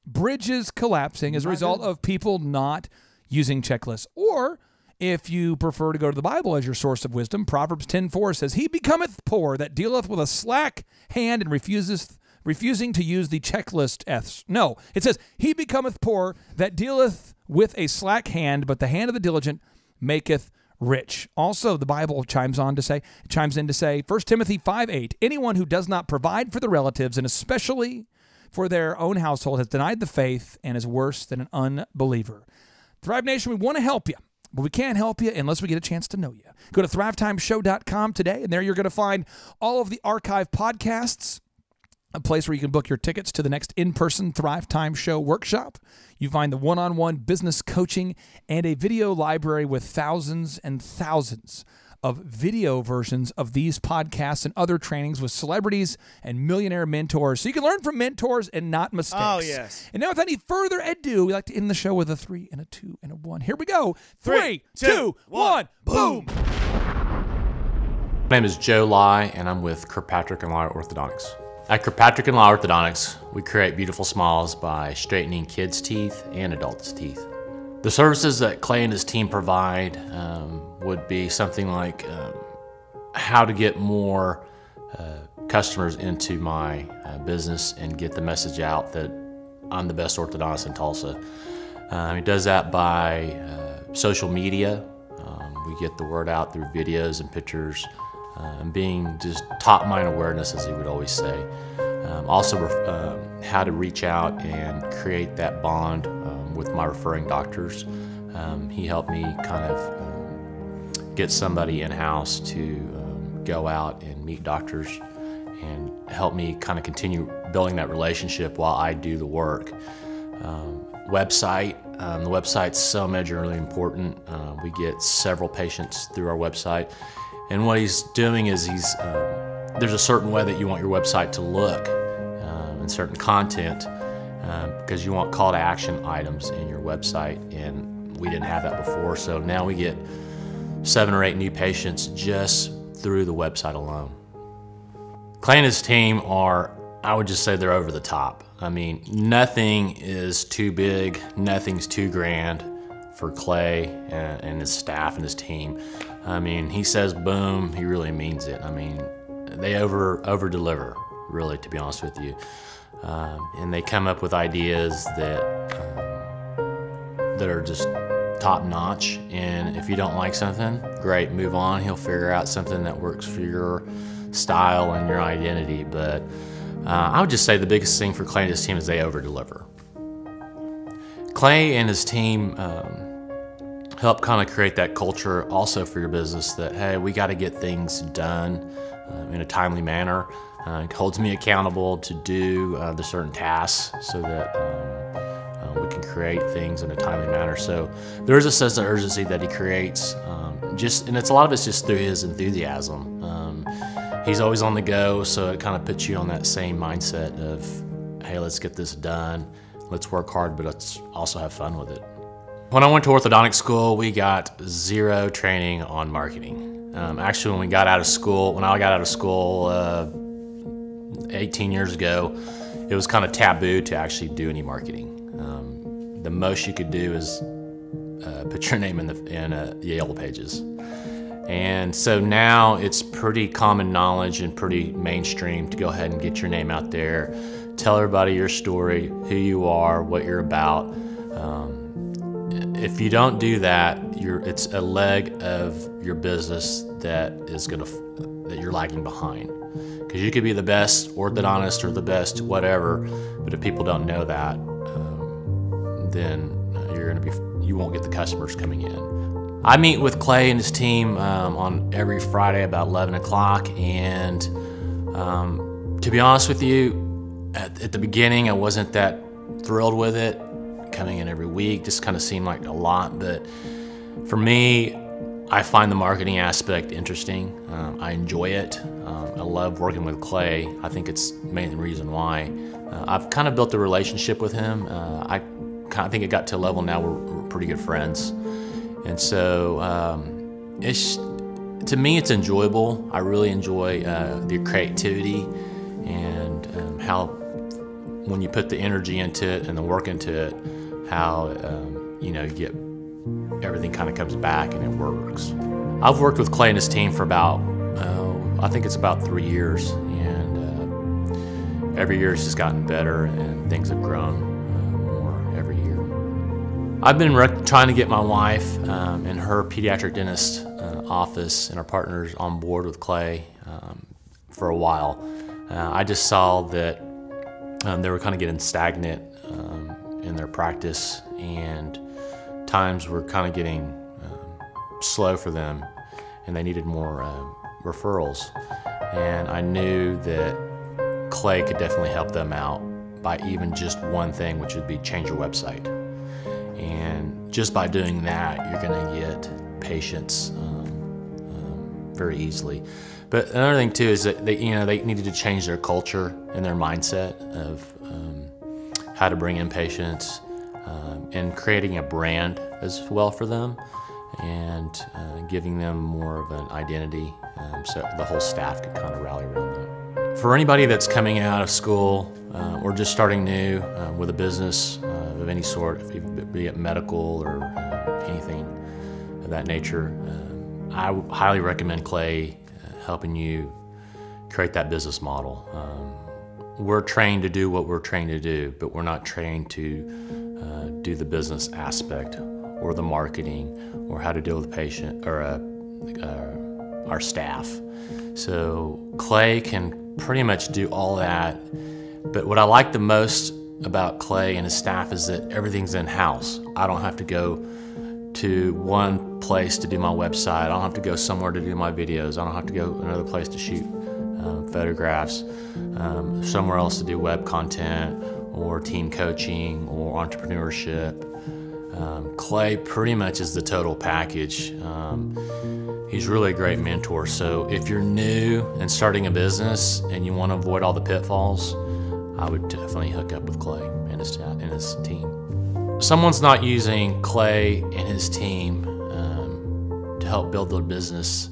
bridges collapsing as a result of people not using checklists. Or if you prefer to go to the Bible as your source of wisdom, Proverbs 10:4 says, "He becometh poor that dealeth with a slack hand and refuseth refusing to use the checklist F's." No, it says, "He becometh poor that dealeth with a slack hand, but the hand of the diligent maketh rich." Also, the Bible chimes on to say, chimes in to say, 1 Timothy 5:8, "Anyone who does not provide for the relatives and especially for their own household has denied the faith and is worse than an unbeliever." Thrive Nation, we want to help you, but we can't help you unless we get a chance to know you. Go to thrivetimeshow.com today, and there you're going to find all of the archive podcasts, a place where you can book your tickets to the next in person Thrive Time Show workshop. You find the one on one business coaching and a video library with thousands and thousands of video versions of these podcasts and other trainings with celebrities and millionaire mentors. So you can learn from mentors and not mistakes. Oh, yes. And now, without any further ado, we like to end the show with a three and a two and a one. Here we go. Three, Three, two, two, one, one. boom. My name is Joe Lai, and I'm with Kirkpatrick and Lai Orthodontics. At Kirkpatrick and Lai Orthodontics, we create beautiful smiles by straightening kids' teeth and adults' teeth. The services that Clay and his team provide um, would be something like um, how to get more uh, customers into my uh, business and get the message out that I'm the best orthodontist in Tulsa. Um, he does that by uh, social media. Um, we get the word out through videos and pictures, uh, and being just top mind awareness, as he would always say. Um, also, um, how to reach out and create that bond um, with my referring doctors. Um, he helped me kind of um, get somebody in house to um, go out and meet doctors and help me kind of continue building that relationship while I do the work. Um, website. Um, the website's so majorly important. Uh, we get several patients through our website, and what he's doing is he's um, there's a certain way that you want your website to look um, and certain content um, because you want call to action items in your website, and we didn't have that before. So now we get seven or eight new patients just through the website alone. Clay and his team are, I would just say they're over the top. I mean, nothing is too big, nothing's too grand for Clay and, and his staff and his team. I mean, he says boom, he really means it. I mean, they over over deliver, really, to be honest with you. Um, and they come up with ideas that um, that are just top notch. And if you don't like something, great, move on. He'll figure out something that works for your style and your identity. But uh, I would just say the biggest thing for Clay and his team is they over deliver. Clay and his team um, help kind of create that culture also for your business that, hey, we got to get things done uh, in a timely manner. Uh, holds me accountable to do uh, the certain tasks so that um, uh, we can create things in a timely manner. So there is a sense of urgency that he creates, um, just and it's a lot of it's just through his enthusiasm. Um, he's always on the go, so it kind of puts you on that same mindset of, hey, let's get this done, let's work hard, but let's also have fun with it. When I went to orthodontic school, we got zero training on marketing. Um, actually, when we got out of school, when I got out of school uh, 18 years ago, it was kind of taboo to actually do any marketing. Um, the most you could do is uh, put your name in the in uh, Yellow Pages. And so now it's pretty common knowledge and pretty mainstream to go ahead and get your name out there, tell everybody your story, who you are, what you're about. Um, if you don't do that, it's a leg of your business that is gonna that you're lagging behind. Because you could be the best orthodontist or the best whatever, but if people don't know that, um, then you're gonna be you won't get the customers coming in. I meet with Clay and his team um, on every Friday about 11 o'clock, and um, to be honest with you, at, at the beginning I wasn't that thrilled with it. Coming in every week just kind of seemed like a lot, but for me, I find the marketing aspect interesting. Um, I enjoy it. Um, I love working with Clay. I think it's main reason why. Uh, I've kind of built a relationship with him. Uh, I kind of think it got to a level now where we're pretty good friends, and so um, it's to me it's enjoyable. I really enjoy uh, the creativity and um, how when you put the energy into it and the work into it, how um, you know you get everything kind of comes back and it works. I've worked with Clay and his team for about, uh, I think it's about three years, and uh, every year it's just gotten better and things have grown uh, more every year. I've been trying to get my wife um, and her pediatric dentist uh, office and our partners on board with Clay um, for a while. Uh, I just saw that um, they were kind of getting stagnant um, in their practice and times were kind of getting um, slow for them and they needed more uh, referrals. And I knew that Clay could definitely help them out by even just one thing, which would be change your website. And just by doing that, you're going to get patients um, um, very easily. But another thing too is that they, you know, they needed to change their culture and their mindset of um, how to bring in patients, and creating a brand as well for them and uh, giving them more of an identity um, so the whole staff could kind of rally around that. For anybody that's coming out of school uh, or just starting new uh, with a business uh, of any sort, be it medical or uh, anything of that nature, um, I highly recommend Clay uh, helping you create that business model. Um, we're trained to do what we're trained to do, but we're not trained to uh, do the business aspect or the marketing or how to deal with patient or uh, uh, our staff. So Clay can pretty much do all that. But what I like the most about Clay and his staff is that everything's in house. I don't have to go to one place to do my website. I don't have to go somewhere to do my videos. I don't have to go another place to shoot um, photographs, um, somewhere else to do web content or team coaching or entrepreneurship. Um, Clay pretty much is the total package. Um, he's really a great mentor. So if you're new and starting a business and you want to avoid all the pitfalls, I would definitely hook up with Clay and his, and his team. Someone's not using Clay and his team um, to help build their business,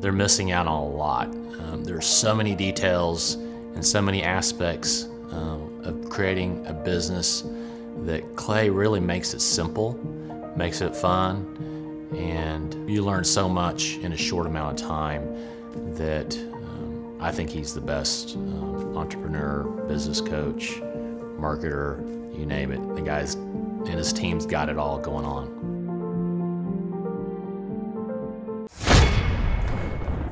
they're missing out on a lot. Um, there's so many details and so many aspects um, of creating a business that Clay really makes it simple, makes it fun, and you learn so much in a short amount of time that um, I think he's the best um, entrepreneur, business coach, marketer, you name it. The guy's and his team's got it all going on.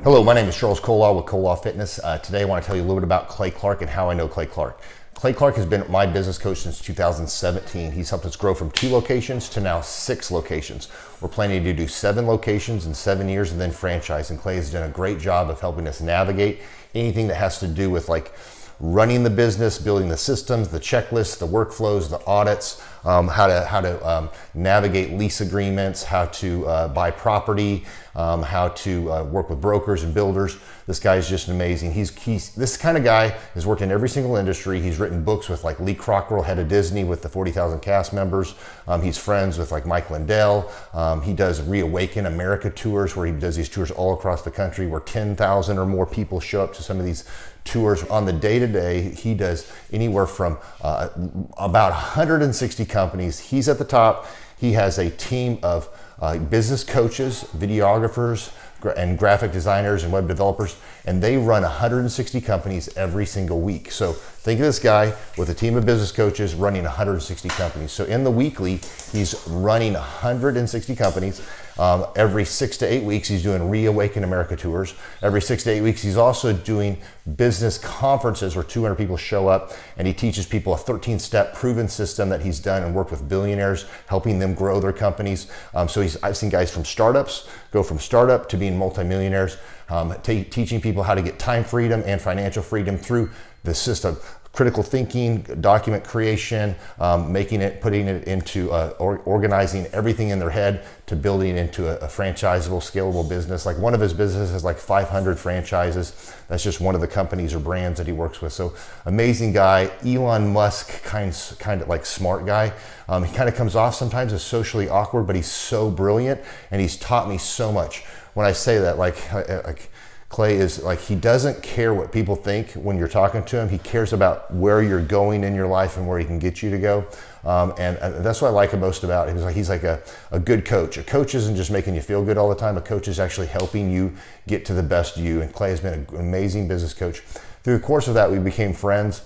Hello, my name is Charles Colaw with Colaw Fitness. Uh, today I want to tell you a little bit about Clay Clark and how I know Clay Clark. Clay Clark has been my business coach since 2017. He's helped us grow from two locations to now six locations. We're planning to do seven locations in seven years and then franchise. And Clay has done a great job of helping us navigate anything that has to do with like running the business, building the systems, the checklists, the workflows, the audits, um, how to how to um, navigate lease agreements, how to uh, buy property, um, how to uh, work with brokers and builders. This guy is just amazing. He's he's this kind of guy has worked in every single industry. He's written books with like Lee Cockerell, head of Disney, with the 40,000 cast members. Um, he's friends with like Mike Lindell. Um, he does Reawaken America tours where he does these tours all across the country where 10,000 or more people show up to some of these tours on the day to day. He does anywhere from uh, about 160 companies. He's at the top. He has a team of uh, business coaches, videographers, and graphic designers and web developers, and they run 160 companies every single week. So think of this guy with a team of business coaches running 160 companies. So in the weekly, he's running 160 companies. Um, every six to eight weeks, he's doing Reawaken America tours. Every six to eight weeks, he's also doing business conferences where 200 people show up and he teaches people a 13 step proven system that he's done and worked with billionaires, helping them grow their companies. Um, so he's, I've seen guys from startups go from startup to being multimillionaires, um, t- teaching people how to get time freedom and financial freedom through the system critical thinking, document creation, um, making it, putting it into uh, or, organizing everything in their head to building into a, a, franchisable, scalable business. Like one of his businesses has like 500 franchises. That's just one of the companies or brands that he works with. So amazing guy, Elon Musk kind kind of like smart guy. Um, he kind of comes off sometimes as socially awkward, but he's so brilliant and he's taught me so much. When I say that, like like Clay is like he doesn't care what people think when you're talking to him. He cares about where you're going in your life and where he can get you to go. Um, and, and, that's what I like him most about him. He's like he's like a, a good coach. A coach isn't just making you feel good all the time. A coach is actually helping you get to the best you. And Clay has been an amazing business coach. Through the course of that, we became friends.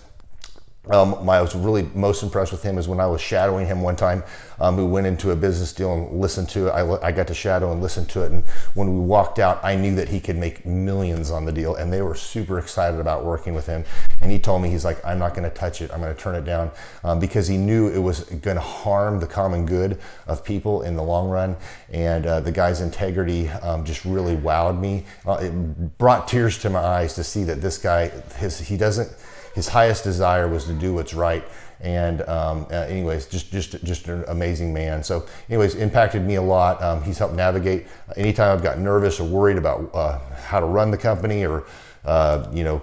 Um, I was really most impressed with him is when I was shadowing him one time. Um, we went into a business deal and listened to it. I, I, got to shadow and listen to it. And when we walked out, I knew that he could make millions on the deal. And they were super excited about working with him. And he told me, he's like, I'm not going to touch it. I'm going to turn it down um, because he knew it was going to harm the common good of people in the long run. And uh, the guy's integrity um, just really wowed me. Uh, it brought tears to my eyes to see that this guy, his, he doesn't, his highest desire was to do what's right. And um, uh, anyways, just just just an amazing man. So, anyways, impacted me a lot. Um, he's helped navigate anytime I've got nervous or worried about uh, how to run the company or uh, you know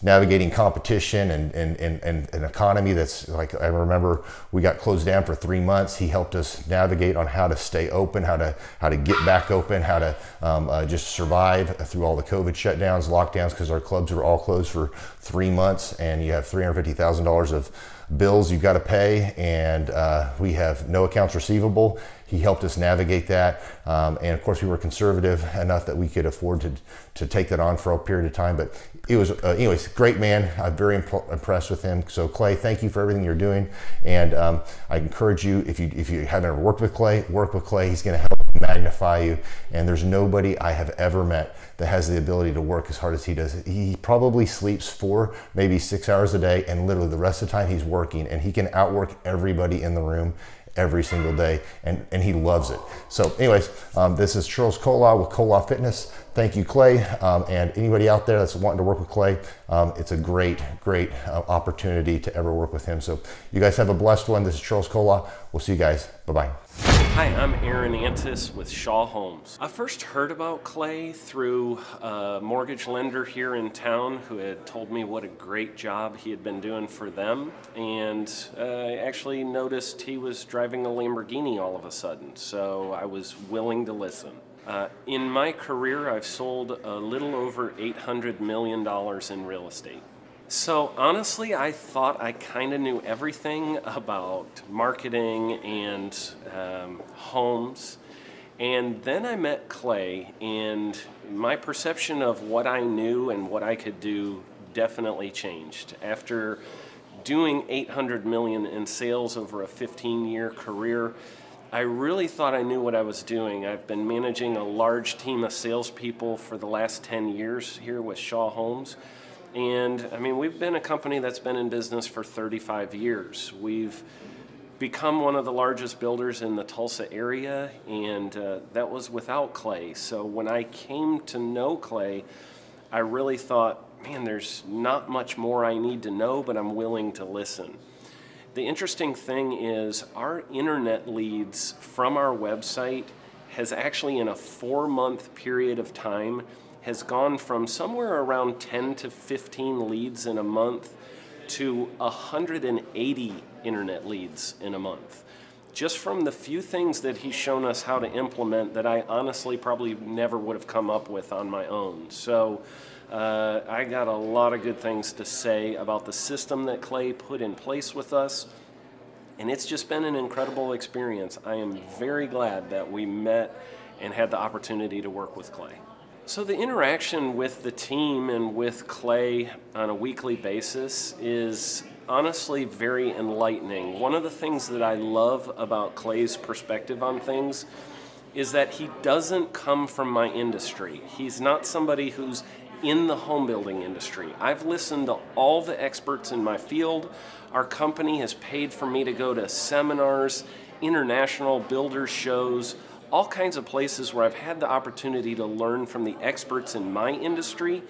navigating competition and, and, and, and an economy that's like I remember we got closed down for three months. He helped us navigate on how to stay open, how to how to get back open, how to um, uh, just survive through all the COVID shutdowns, lockdowns, because our clubs were all closed for three months, and you have three hundred fifty thousand dollars of bills you've got to pay, and uh, we have no accounts receivable. He helped us navigate that, um, and of course, we were conservative enough that we could afford to to take that on for a period of time. But it was, uh, anyways, great man. I'm very imp- impressed with him. So Clay, thank you for everything you're doing, and um, I encourage you if you if you haven't ever worked with Clay, work with Clay. He's going to help magnify you. And there's nobody I have ever met that has the ability to work as hard as he does. He probably sleeps four, maybe six hours a day, and literally the rest of the time he's working, and he can outwork everybody in the room every single day, and, and he loves it. So, anyways, um, this is Charles Colaw with Colaw Fitness. Thank you, Clay. Um, and anybody out there that's wanting to work with Clay, um, it's a great, great uh, opportunity to ever work with him. So, you guys have a blessed one. This is Charles Colaw. We'll see you guys. Bye bye. Hi, I'm Aaron Antis with Shaw Homes. I first heard about Clay through a mortgage lender here in town who had told me what a great job he had been doing for them. And uh, I actually noticed he was driving a Lamborghini all of a sudden, so I was willing to listen. Uh, in my career, I've sold a little over $800 million in real estate. So honestly, I thought I kind of knew everything about marketing and um, homes. And then I met Clay, and my perception of what I knew and what I could do definitely changed. After doing 800 million in sales over a 15 year career, I really thought I knew what I was doing. I've been managing a large team of salespeople for the last 10 years here with Shaw Homes. And I mean, we've been a company that's been in business for 35 years. We've become one of the largest builders in the Tulsa area, and uh, that was without Clay. So when I came to know Clay, I really thought, man, there's not much more I need to know, but I'm willing to listen. The interesting thing is, our internet leads from our website has actually, in a four month period of time, has gone from somewhere around 10 to 15 leads in a month to 180 internet leads in a month. Just from the few things that he's shown us how to implement that I honestly probably never would have come up with on my own. So uh, I got a lot of good things to say about the system that Clay put in place with us. And it's just been an incredible experience. I am very glad that we met and had the opportunity to work with Clay. So, the interaction with the team and with Clay on a weekly basis is honestly very enlightening. One of the things that I love about Clay's perspective on things is that he doesn't come from my industry. He's not somebody who's in the home building industry. I've listened to all the experts in my field. Our company has paid for me to go to seminars, international builder shows, all kinds of places where I've had the opportunity to learn from the experts in my industry.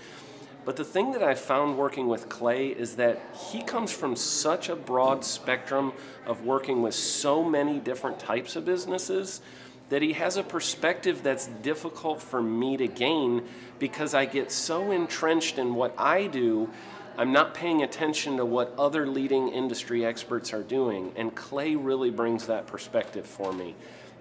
But the thing that I found working with Clay is that he comes from such a broad spectrum of working with so many different types of businesses that he has a perspective that's difficult for me to gain because I get so entrenched in what I do. I'm not paying attention to what other leading industry experts are doing, and Clay really brings that perspective for me.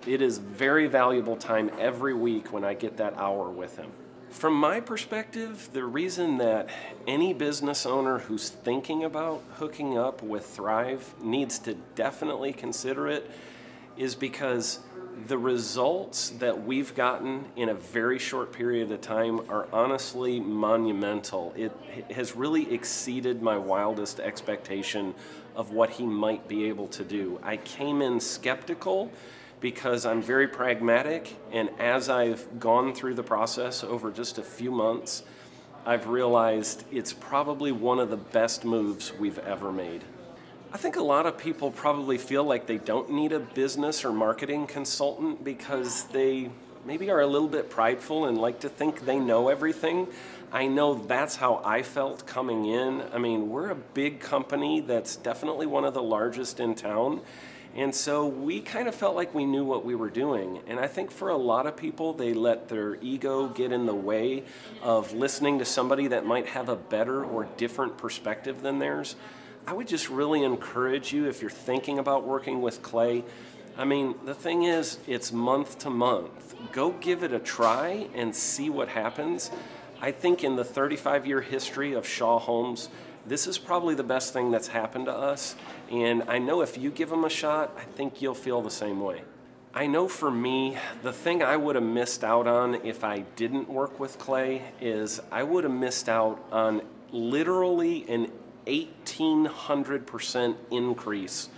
It is very valuable time every week when I get that hour with him. From my perspective, the reason that any business owner who's thinking about hooking up with Thrive needs to definitely consider it is because the results that we've gotten in a very short period of time are honestly monumental. It has really exceeded my wildest expectation of what he might be able to do. I came in skeptical because I'm very pragmatic, and as I've gone through the process over just a few months, I've realized it's probably one of the best moves we've ever made. I think a lot of people probably feel like they don't need a business or marketing consultant because they maybe are a little bit prideful and like to think they know everything. I know that's how I felt coming in. I mean, we're a big company that's definitely one of the largest in town. And so we kind of felt like we knew what we were doing. And I think for a lot of people, they let their ego get in the way of listening to somebody that might have a better or different perspective than theirs. I would just really encourage you if you're thinking about working with Clay. I mean, the thing is, it's month to month. Go give it a try and see what happens. I think in the 35 year history of Shaw Homes, this is probably the best thing that's happened to us. And I know if you give them a shot, I think you'll feel the same way. I know for me, the thing I would have missed out on if I didn't work with Clay is I would have missed out on literally an 1800% increase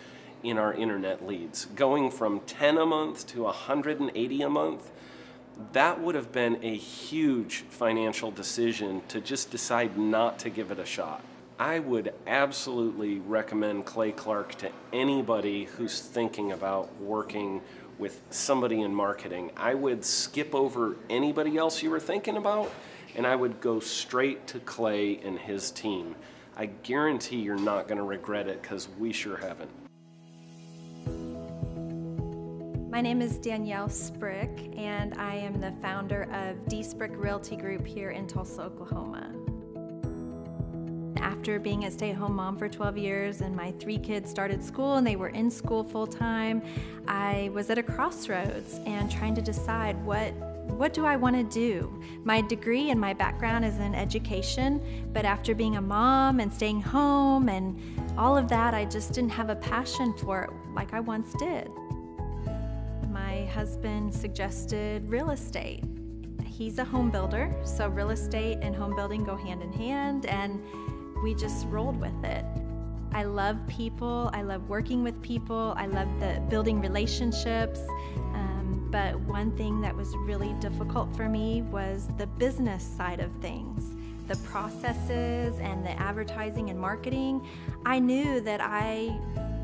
in our internet leads, going from 10 a month to 180 a month. That would have been a huge financial decision to just decide not to give it a shot. I would absolutely recommend Clay Clark to anybody who's thinking about working with somebody in marketing. I would skip over anybody else you were thinking about and I would go straight to Clay and his team. I guarantee you're not going to regret it because we sure haven't. My name is Danielle Sprick, and I am the founder of D Sprick Realty Group here in Tulsa, Oklahoma. After being a stay at home mom for 12 years and my three kids started school and they were in school full time, I was at a crossroads and trying to decide what what do I want to do? My degree and my background is in education, but after being a mom and staying home and all of that, I just didn't have a passion for it like I once did. My husband suggested real estate. He's a home builder, so real estate and home building go hand in hand, and we just rolled with it. I love people, I love working with people, I love the building relationships. But one thing that was really difficult for me was the business side of things the processes and the advertising and marketing. I knew that I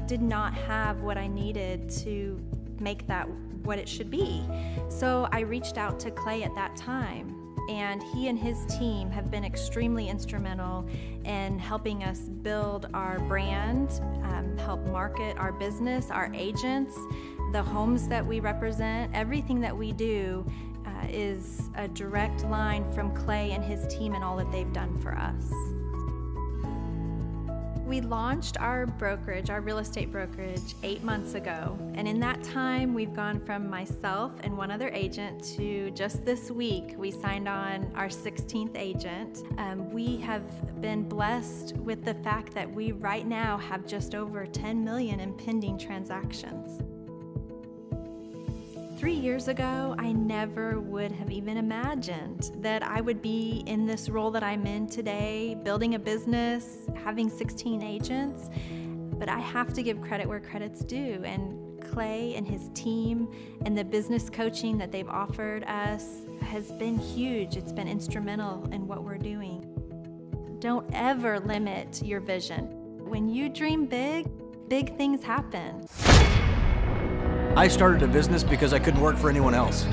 did not have what I needed to make that what it should be. So I reached out to Clay at that time and he and his team have been extremely instrumental in helping us build our brand, um, help market our business, our agents, the homes that we represent, everything that we do uh, is a direct line from Clay and his team and all that they've done for us. We launched our brokerage, our real estate brokerage, eight months ago. And in that time, we've gone from myself and one other agent to just this week, we signed on our 16th agent. Um, we have been blessed with the fact that we right now have just over 10 million in pending transactions. Three years ago, I never would have even imagined that I would be in this role that I'm in today, building a business, having 16 agents. But I have to give credit where credit's due. And Clay and his team and the business coaching that they've offered us has been huge. It's been instrumental in what we're doing. Don't ever limit your vision. When you dream big, big things happen. I started a business because I couldn't work for anyone else.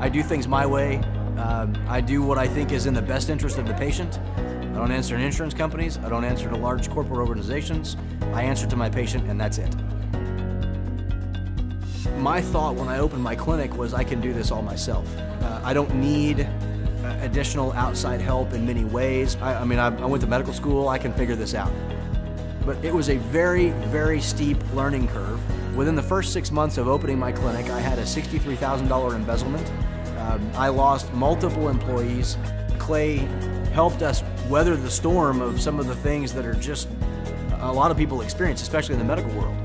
I do things my way. Um, I do what I think is in the best interest of the patient. I don't answer to insurance companies. I don't answer to large corporate organizations. I answer to my patient, and that's it. My thought when I opened my clinic was I can do this all myself. Uh, I don't need uh, additional outside help in many ways. I, I mean, I, I went to medical school. I can figure this out. But it was a very, very steep learning curve. Within the first six months of opening my clinic, I had a $63,000 embezzlement. Um, I lost multiple employees. Clay helped us weather the storm of some of the things that are just a lot of people experience, especially in the medical world.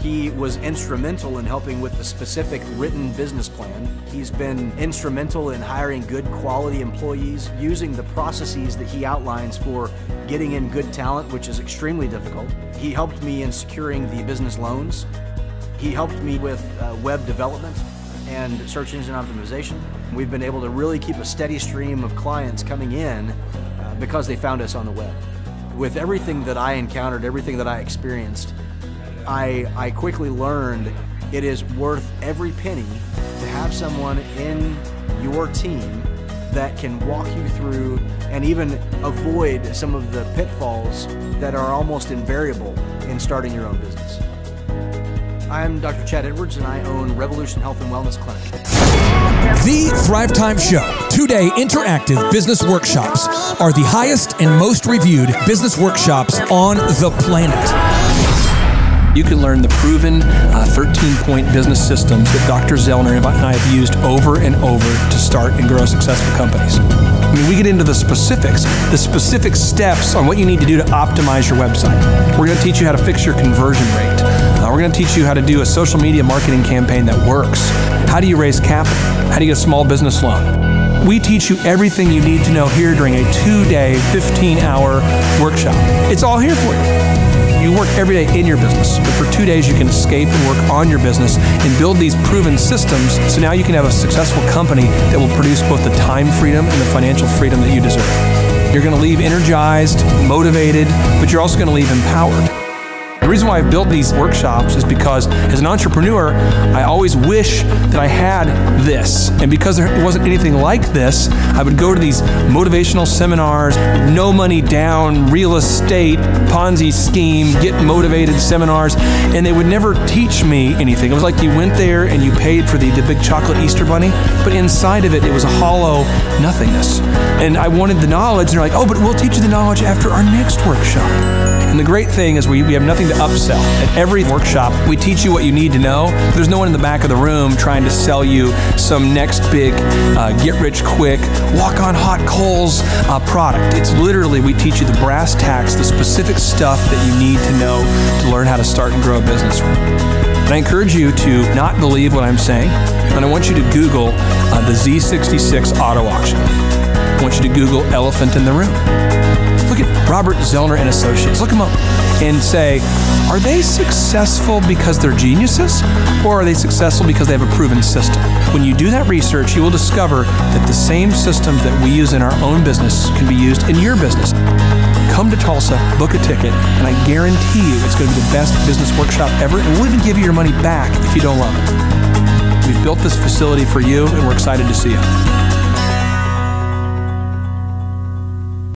He was instrumental in helping with the specific written business plan. He's been instrumental in hiring good quality employees, using the processes that he outlines for getting in good talent, which is extremely difficult. He helped me in securing the business loans. He helped me with uh, web development and search engine optimization. We've been able to really keep a steady stream of clients coming in uh, because they found us on the web. With everything that I encountered, everything that I experienced, I, I quickly learned it is worth every penny to have someone in your team that can walk you through and even avoid some of the pitfalls that are almost invariable in starting your own business. I'm Dr. Chad Edwards, and I own Revolution Health and Wellness Clinic. The Thrive Time Show, two day interactive business workshops, are the highest and most reviewed business workshops on the planet. You can learn the proven 13 uh, point business systems that Dr. Zellner and I have used over and over to start and grow successful companies. I mean, we get into the specifics, the specific steps on what you need to do to optimize your website. We're going to teach you how to fix your conversion rate. Uh, we're going to teach you how to do a social media marketing campaign that works. How do you raise capital? How do you get a small business loan? We teach you everything you need to know here during a two day, 15 hour workshop. It's all here for you you work every day in your business, but for two days you can escape and work on your business and build these proven systems so now you can have a successful company that will produce both the time freedom and the financial freedom that you deserve. You're going to leave energized, motivated, but you're also going to leave empowered. The reason why I've built these workshops is because as an entrepreneur, I always wish that I had this. And because there wasn't anything like this, I would go to these motivational seminars, no money down, real estate, Ponzi scheme, get motivated seminars, and they would never teach me anything. It was like you went there and you paid for the, the big chocolate Easter bunny, but inside of it, it was a hollow nothingness. And I wanted the knowledge, and they're like, oh, but we'll teach you the knowledge after our next workshop. And the great thing is we, we have nothing to upsell. At every workshop, we teach you what you need to know. There's no one in the back of the room trying to sell you some next big uh, get rich quick, walk on hot coals uh, product. It's literally we teach you the brass tacks, the specific stuff that you need to know to learn how to start and grow a business. And I encourage you to not believe what I'm saying. And I want you to Google uh, the Z66 auto auction. I want you to Google elephant in the room. Robert Zellner and Associates. Look them up and say, are they successful because they're geniuses or are they successful because they have a proven system? When you do that research, you will discover that the same systems that we use in our own business can be used in your business. Come to Tulsa, book a ticket, and I guarantee you it's going to be the best business workshop ever, and we'll even give you your money back if you don't love it. We've built this facility for you, and we're excited to see you.